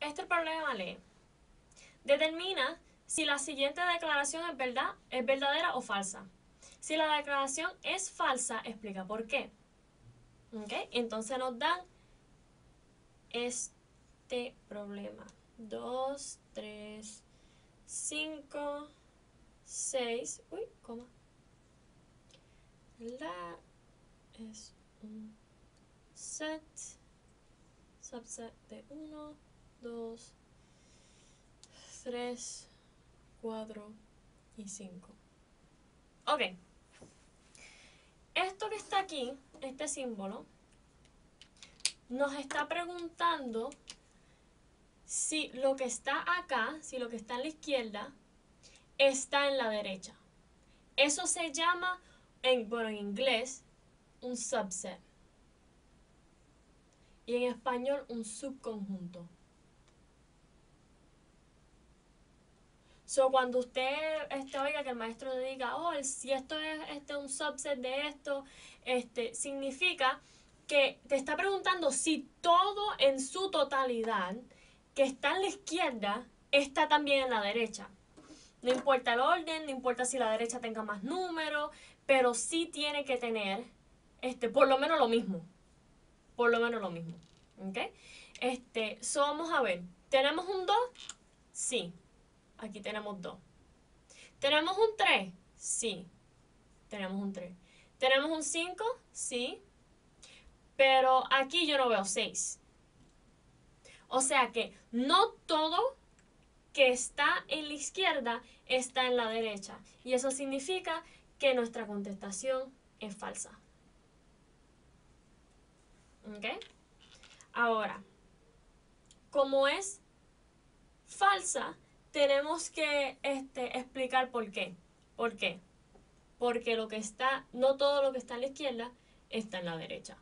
este problema lee. Determina si la siguiente declaración es verdad, es verdadera o falsa. Si la declaración es falsa, explica por qué. Entonces nos dan este problema. 2, 3, 5, 6. Uy, coma. La es un set, subset de 1, 2, 3, 4 y 5. Ok. Esto que está aquí, este símbolo, nos está preguntando si lo que está acá, si lo que está en la izquierda, está en la derecha. Eso se llama, en, bueno, en inglés, un subset. Y en español, un subconjunto. So, cuando usted este, oiga que el maestro le diga, oh, si esto es este, un subset de esto, este, significa que te está preguntando si todo en su totalidad que está en la izquierda está también en la derecha. No importa el orden, no importa si la derecha tenga más números, pero sí tiene que tener este, por lo menos lo mismo. Por lo menos lo mismo. ¿Ok? Este, so vamos a ver. ¿Tenemos un 2? Sí. Aquí tenemos 2. ¿Tenemos un 3? Sí. Tenemos un 3. ¿Tenemos un 5? Sí. Pero aquí yo no veo 6. O sea que no todo que está en la izquierda está en la derecha. Y eso significa que nuestra contestación es falsa. ¿Ok? Ahora, como es falsa, tenemos que este, explicar por qué. ¿Por qué? Porque lo que está, no todo lo que está en la izquierda está en la derecha.